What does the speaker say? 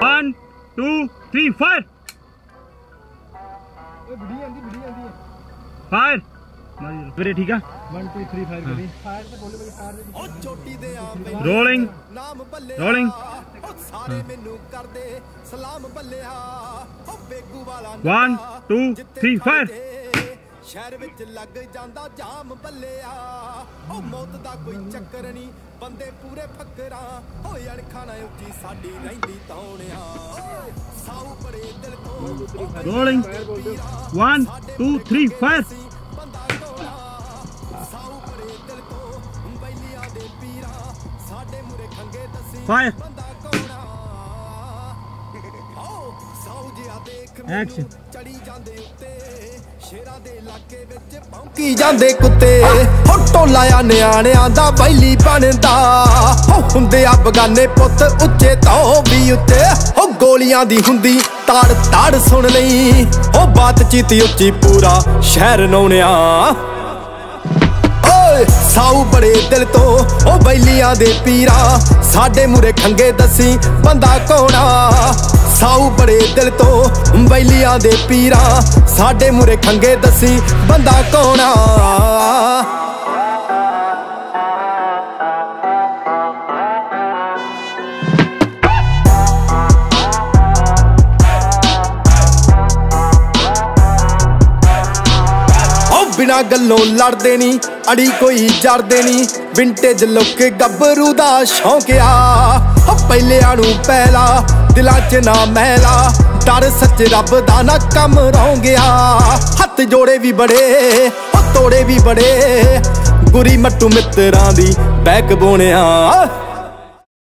1 2 3 fire ਓਏ ਬੜੀ ਆਂਦੀ ਬੜੀ ਆਂਦੀ ਫਾਇਰ ਵੀਰੇ ਠੀਕ ਆ 1 2 3 ਫਾਇਰ ਕਰੀ ਫਾਇਰ ਤੇ ਬੋਲੇ ਬਈ ਫਾਇਰ ਦੇ ਉਹ ਚੋਟੀ ਦੇ ਆ ਬਈ ਰੋਲਿੰਗ ਨਾਮ ਬੱਲਿਆ Rolling. ਉਹ ਸਾਰੇ ਮੈਨੂੰ ਕਰਦੇ ਸਲਾਮ ਬੱਲਿਆ ਉਹ ਬੇਗੂ ਵਾਲਾ 1 2 3 ਫਾਇਰ ਸ਼ਹਿਰ ਵਿੱਚ ਲੱਗ ਜਾਂਦਾ ਜਾਮ ਬੱਲਿਆ। ਉਹ ਮੌਤ ਦਾ ਕੋਈ ਚੱਕਰ ਨਹੀਂ ਬੰਦੇ ਪੂਰੇ ਫੱਕਰਾਂ। ਓਏ ਅਣਖਾਂ ਨਾ ਉੱਚੀ ਸਾਡੀ ਰਹਿੰਦੀ ਤੌਣਿਆ ਸਾਊ ਬੜੇ ਦਿਲ ਤੋਂ ਰੋਲਿੰਗ 1 2 3 ਫਾਇਰ ਬੰਦਾ ਕੋਲਾ ਸਾਊ ਬੜੇ ਦਿਲ ਤੋਂ ਬੈਲੀਆਂ ਦੇ ਪੀਰਾਂ। ਸਾਡੇ ਮੂਰੇ ਖੰਗੇ ਦੱਸੀ ਫਾਇਰ ਬੰਦਾ ਕੋਣਾ ਆਓ ਸਾਊ ਦੇਖ ਮੈਨੂੰ ਚੜੀ ਜਾਂਦੇ ਉੱਤੇ ਸ਼ੇਰਾਂ ਦੇ ਇਲਾਕੇ ਵਿੱਚ ਭੌਂਕੀ ਜਾਂਦੇ ਕੁੱਤੇ? ਹੋ ਟੋਲਾਇਆ ਨਿਆਣਿਆਂ ਦਾ, ਬੈਲੀ ਬਣਦਾ। ਹੋ ਹੁੰਦੇ ਆ ਬਗਾਨੇ ਪੁੱਤ, ਉੱਚੇ ਤੋਂ ਵੀ ਉੱਤੇ ਹੋ ਗੋਲੀਆਂ ਦੀ ਹੁੰਦੀ ਤਾੜ ਤਾੜ ਸੁਣ ਲਈ। ਉਹ ਬਾਤ ਚੀਤੀ ਉੱਚੀ ਪੂਰਾ ਸ਼ਹਿਰ ਨੌਣਿਆ ਓਏ ਸਾਊ ਬੜੇ ਦਿਲ ਤੋਂ, ਉਹ ਬੈਲੀਆਂ ਦੇ ਪੀਰਾ। ਸਾਡੇ ਮੂਰੇ ਖੰਗੇ ਦੱਸੀ, ਬੰਦਾ ਕੋਣਾ ਸਾਊ ਬੜੇ ਦਿਲ ਤੋਂ, ਬੈਲੀਆਂ ਦੇ ਪੀਰਾ। ਸਾਡੇ ਮੂਰੇ ਖੰਗੇ ਦੱਸੀ, ਬੰਦਾ ਕੋਣਾ ਬਿਨਾ ਗੱਲੋਂ ਲੜਦੇ ਨਹੀਂ ਅੜੀ ਕੋਈ ਜਰਦੇ ਨਹੀਂ ਵਿੰਟੇਜ ਲੁੱਕ ਗੱਭਰੂ ਦਾ ਸ਼ੌਂਕਿਆ ਉਹ ਪਹਿਲਿਆਂ ਨੂੰ ਪਹਿਲਾ, ਦਿਲਾਂ 'ਚ ਨਾ ਮੈਲਾ। ਡਰ ਸੱਚ ਰੱਬ ਦਾ ਨਾ ਕੰਮ ਰੋਂਗਿਆ। ਹੱਥ ਜੋੜੇ ਵੀ ਬੜੇ ਉਹ ਤੋੜੇ ਵੀ ਬੜੇ। ਗੁਰੀ ਮੱਟੂ ਮਿੱਤਰਾਂ ਦੀ ਬੈਕ ਬੋਣਿਆ